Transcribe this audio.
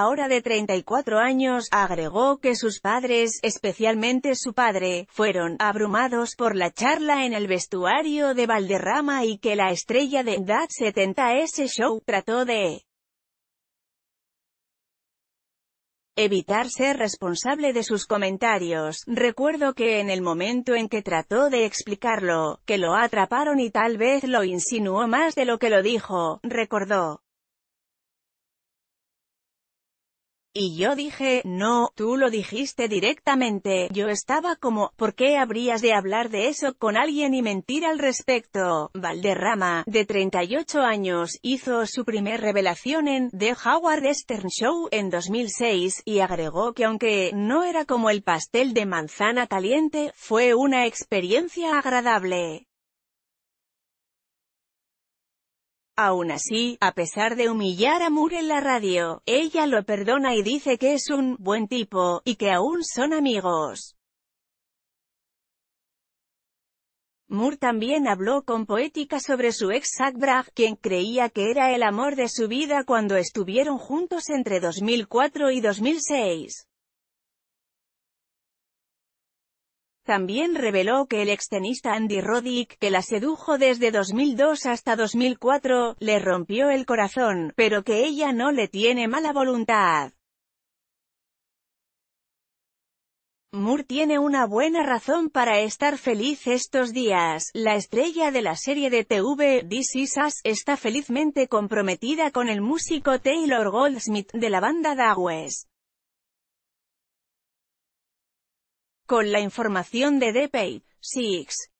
ahora de 34 años, agregó que sus padres, especialmente su padre, fueron abrumados por la charla en el vestuario de Valderrama y que la estrella de That 70S Show trató de evitar ser responsable de sus comentarios. Recuerdo que en el momento en que trató de explicarlo, que lo atraparon y tal vez lo insinuó más de lo que lo dijo, recordó. Y yo dije, no, tú lo dijiste directamente, yo estaba como, ¿por qué habrías de hablar de eso con alguien y mentir al respecto? Valderrama, de 38 años, hizo su primer revelación en The Howard Stern Show en 2006, y agregó que aunque no era como el pastel de manzana caliente, fue una experiencia agradable. Aún así, a pesar de humillar a Moore en la radio, ella lo perdona y dice que es un buen tipo, y que aún son amigos. Moore también habló con poética sobre su ex Zach Bragg, quien creía que era el amor de su vida cuando estuvieron juntos entre 2004 y 2006. También reveló que el extenista Andy Roddick, que la sedujo desde 2002 hasta 2004, le rompió el corazón, pero que ella no le tiene mala voluntad. Moore tiene una buena razón para estar feliz estos días. La estrella de la serie de TV, This Is Us, está felizmente comprometida con el músico Taylor Goldsmith, de la banda Dawes. Con la información de Page, Six.